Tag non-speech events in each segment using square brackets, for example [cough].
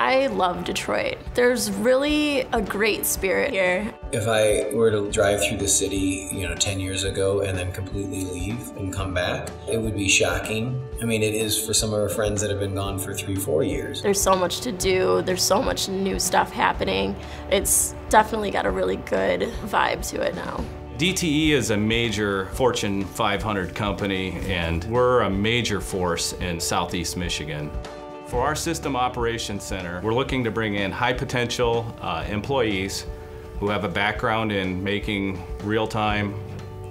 I love Detroit. There's really a great spirit here. If I were to drive through the city, you know, 10 years ago and then completely leave and come back, it would be shocking. I mean, it is for some of our friends that have been gone for three, four years. There's so much to do, there's so much new stuff happening. It's definitely got a really good vibe to it now. DTE is a major Fortune 500 company, and we're a major force in Southeast Michigan. For our System Operations Center, we're looking to bring in high potential uh, employees who have a background in making real-time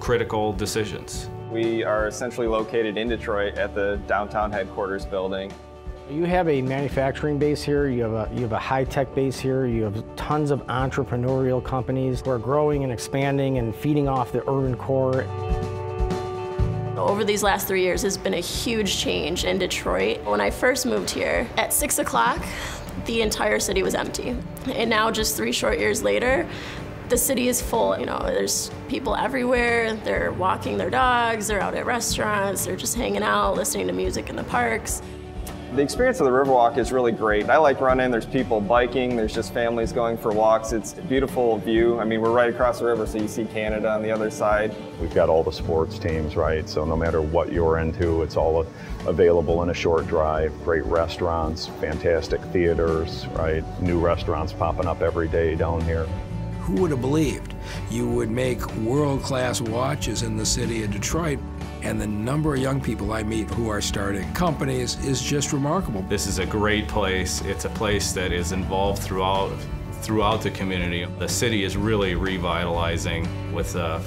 critical decisions. We are essentially located in Detroit at the downtown headquarters building. You have a manufacturing base here, you have a, you have a high-tech base here, you have tons of entrepreneurial companies who are growing and expanding and feeding off the urban core. Over these last three years has been a huge change in Detroit. When I first moved here, at six o'clock, the entire city was empty. And now just three short years later, the city is full. You know, there's people everywhere. They're walking their dogs, they're out at restaurants, they're just hanging out, listening to music in the parks. The experience of the Riverwalk is really great. I like running, there's people biking, there's just families going for walks. It's a beautiful view. I mean, we're right across the river, so you see Canada on the other side. We've got all the sports teams, right? So no matter what you're into, it's all available in a short drive. Great restaurants, fantastic theaters, right? New restaurants popping up every day down here. Who would have believed you would make world-class watches in the city of Detroit and the number of young people I meet who are starting companies is just remarkable. This is a great place. It's a place that is involved throughout throughout the community. The city is really revitalizing with a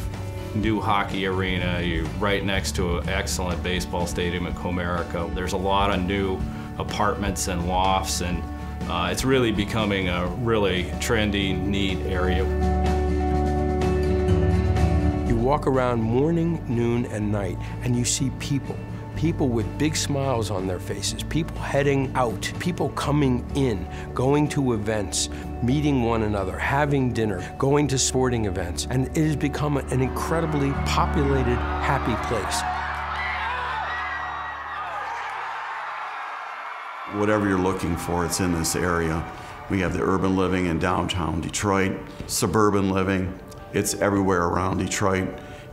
new hockey arena. You're right next to an excellent baseball stadium at Comerica. There's a lot of new apartments and lofts and uh, it's really becoming a really trendy, neat area walk around morning, noon, and night, and you see people. People with big smiles on their faces, people heading out, people coming in, going to events, meeting one another, having dinner, going to sporting events, and it has become an incredibly populated, happy place. Whatever you're looking for, it's in this area. We have the urban living in downtown Detroit, suburban living, it's everywhere around Detroit.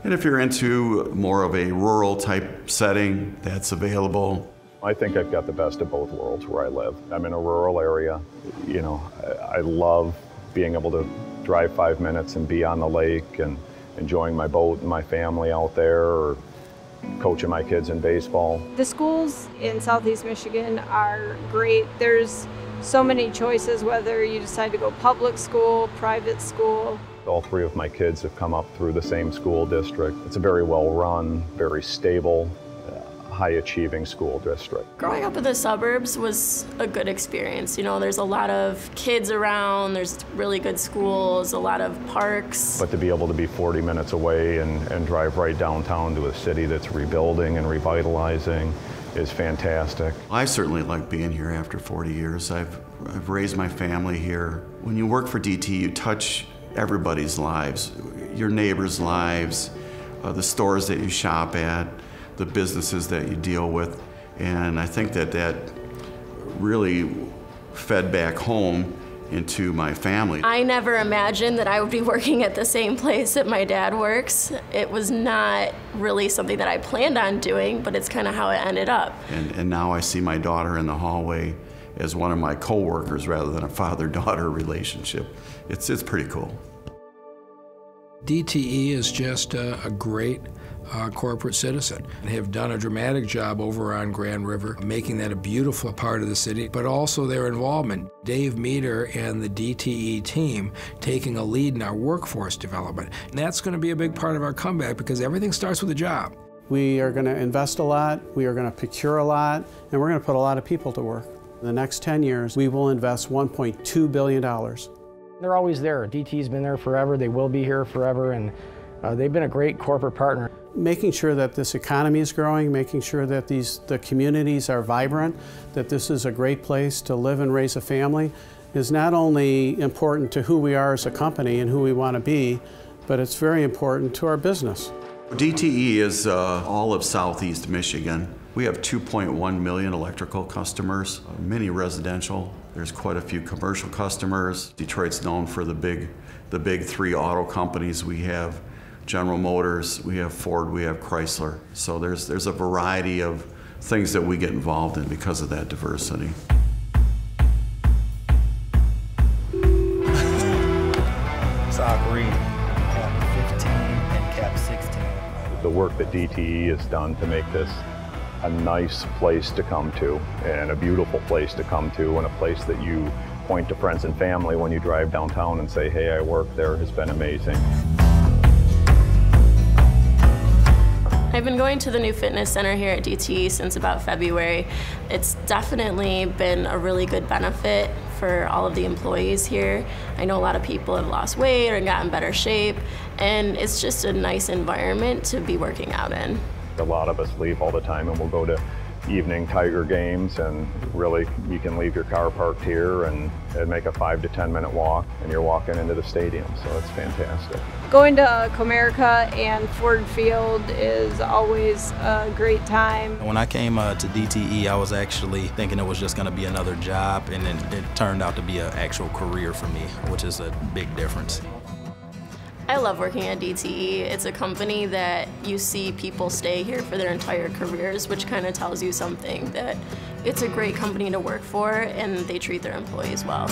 And if you're into more of a rural type setting, that's available. I think I've got the best of both worlds where I live. I'm in a rural area. You know, I, I love being able to drive five minutes and be on the lake and enjoying my boat and my family out there or coaching my kids in baseball. The schools in Southeast Michigan are great. There's so many choices whether you decide to go public school, private school. All three of my kids have come up through the same school district. It's a very well run, very stable, uh, high achieving school district. Growing up in the suburbs was a good experience. You know, there's a lot of kids around, there's really good schools, a lot of parks. But to be able to be 40 minutes away and, and drive right downtown to a city that's rebuilding and revitalizing is fantastic. I certainly like being here after 40 years. I've, I've raised my family here. When you work for DT, you touch everybody's lives, your neighbors' lives, uh, the stores that you shop at, the businesses that you deal with. And I think that that really fed back home into my family. I never imagined that I would be [laughs] working at the same place that my dad works. It was not really something that I planned on doing, but it's kind of how it ended up. And, and now I see my daughter in the hallway as one of my coworkers rather than a father-daughter relationship. It's, it's pretty cool. DTE is just a, a great uh, corporate citizen and have done a dramatic job over on Grand River, making that a beautiful part of the city, but also their involvement. Dave Meador and the DTE team taking a lead in our workforce development. And that's going to be a big part of our comeback because everything starts with a job. We are going to invest a lot, we are going to procure a lot, and we're going to put a lot of people to work. In the next 10 years, we will invest $1.2 billion. They're always there. DT's been there forever. They will be here forever, and uh, they've been a great corporate partner. Making sure that this economy is growing, making sure that these the communities are vibrant, that this is a great place to live and raise a family, is not only important to who we are as a company and who we want to be, but it's very important to our business. DTE is uh, all of Southeast Michigan. We We have 2.1 million electrical customers, uh, many residential. There's quite a few commercial customers. Detroit's known for the big, the big three auto companies. We have General Motors, we have Ford, we have Chrysler. So there's, there's a variety of things that we get involved in because of that diversity. Sock Reed, Cap 15 and Cap 16. The work that DTE has done to make this a nice place to come to and a beautiful place to come to and a place that you point to friends and family when you drive downtown and say, hey, I work there has been amazing. I've been going to the new fitness center here at DTE since about February. It's definitely been a really good benefit for all of the employees here. I know a lot of people have lost weight or gotten better shape, and it's just a nice environment to be working out in. A lot of us leave all the time and we'll go to evening Tiger games and really you can leave your car parked here and, and make a five to 10 minute walk and you're walking into the stadium. So it's fantastic. Going to Comerica and Ford Field is always a great time. When I came uh, to DTE, I was actually thinking it was just going to be another job, and then it turned out to be an actual career for me, which is a big difference. I love working at DTE. It's a company that you see people stay here for their entire careers, which kind of tells you something that it's a great company to work for and they treat their employees well.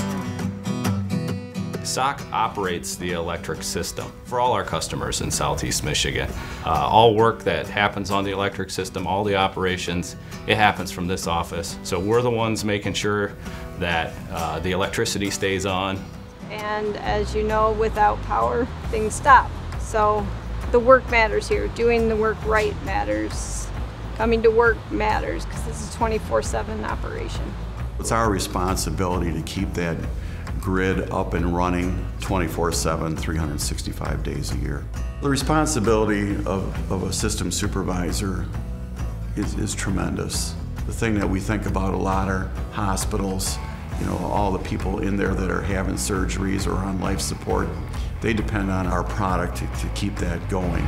SOC operates the electric system for all our customers in Southeast Michigan. Uh, all work that happens on the electric system, all the operations, it happens from this office. So we're the ones making sure that uh, the electricity stays on. And as you know, without power, things stop. So the work matters here. Doing the work right matters. Coming to work matters because this is 24-7 operation. It's our responsibility to keep that grid up and running 24-7, 365 days a year. The responsibility of, of a system supervisor is, is tremendous. The thing that we think about a lot are hospitals, you know, all the people in there that are having surgeries or on life support. They depend on our product to, to keep that going.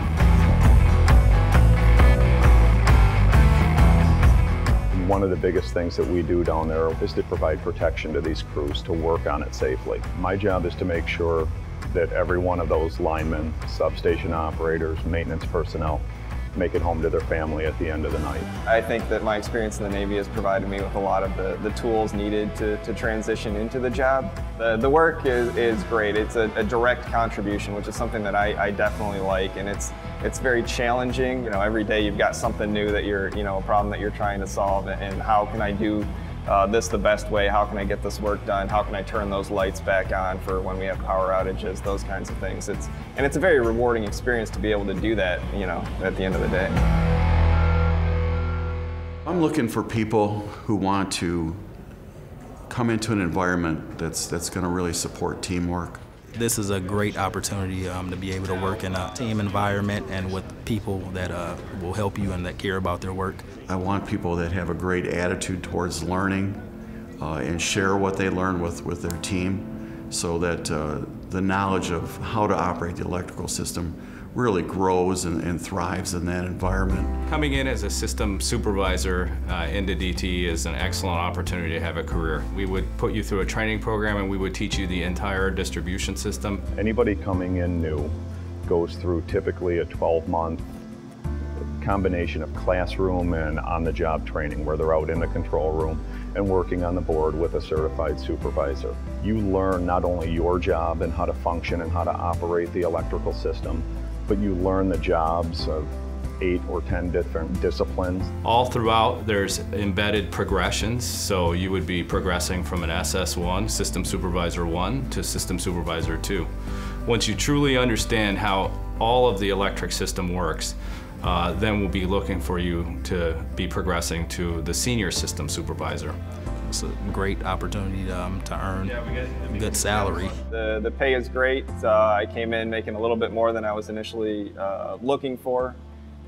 One of the biggest things that we do down there is to provide protection to these crews to work on it safely. My job is to make sure that every one of those linemen, substation operators, maintenance personnel, make it home to their family at the end of the night. I think that my experience in the Navy has provided me with a lot of the, the tools needed to, to transition into the job. The, the work is, is great. It's a, a direct contribution, which is something that I, I definitely like, and it's it's very challenging. You know, every day you've got something new that you're, you know, a problem that you're trying to solve, and how can I do uh, this the best way? How can I get this work done? How can I turn those lights back on for when we have power outages? Those kinds of things. It's and it's a very rewarding experience to be able to do that. You know, at the end of the day. I'm looking for people who want to come into an environment that's that's going to really support teamwork. This is a great opportunity um, to be able to work in a team environment and with people that uh, will help you and that care about their work. I want people that have a great attitude towards learning uh, and share what they learn with, with their team so that uh, the knowledge of how to operate the electrical system really grows and, and, thrives in that environment. Coming in as a system supervisor uh, into DT is an excellent opportunity to have a career. We would put you through a training program and we would teach you the entire distribution system. Anybody coming in new goes through typically a 12-month combination of classroom and on-the-job training where they're out in the control room and working on the board with a certified supervisor. You learn not only your job and how to function and how to operate the electrical system, but you learn the jobs of eight or 10 different disciplines. All throughout, there's embedded progressions. So you would be progressing from an SS1, System Supervisor 1, to System Supervisor 2. Once you truly understand how all of the electric system works, uh, then we'll be looking for you to be progressing to the Senior System Supervisor. It's a great opportunity to, um, to earn a good salary. The, the pay is great. Uh, I came in making a little bit more than I was initially uh, looking for.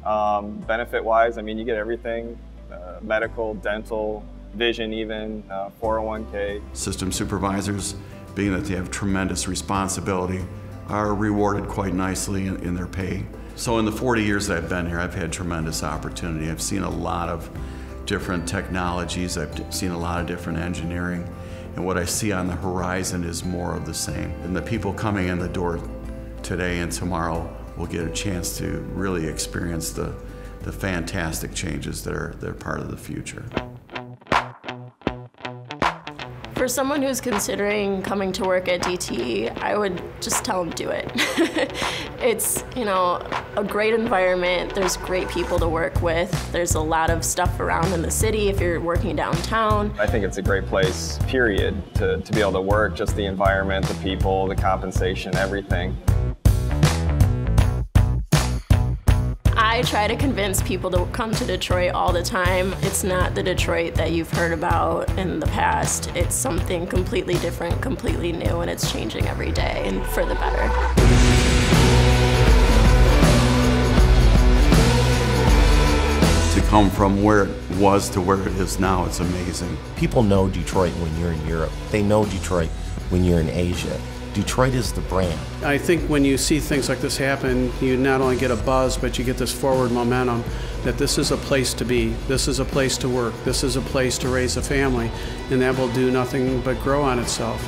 Um, Benefit-wise, I mean, you get everything, uh, medical, dental, vision even, 401k. Uh, System supervisors, being that they have tremendous responsibility, are rewarded quite nicely in, in their pay. So in the 40 years that I've been here, I've had tremendous opportunity. I've seen a lot of different technologies. I've seen a lot of different engineering. And what I see on the horizon is more of the same. And the people coming in the door today and tomorrow will get a chance to really experience the, the fantastic changes that are, that are part of the future. For someone who's considering coming to work at DTE, I would just tell them do it. [laughs] it's, you know, a great environment. There's great people to work with. There's a lot of stuff around in the city if you're working downtown. I think it's a great place, period, to, to be able to work, just the environment, the people, the compensation, everything. I try to convince people to come to Detroit all the time. It's not the Detroit that you've heard about in the past. It's something completely different, completely new, and it's changing every day and for the better. To come from where it was to where it is now, it's amazing. People know Detroit when you're in Europe. They know Detroit when you're in Asia. Detroit is the brand. I think when you see things like this happen, you not only get a buzz, but you get this forward momentum that this is a place to be, this is a place to work, this is a place to raise a family, and that will do nothing but grow on itself.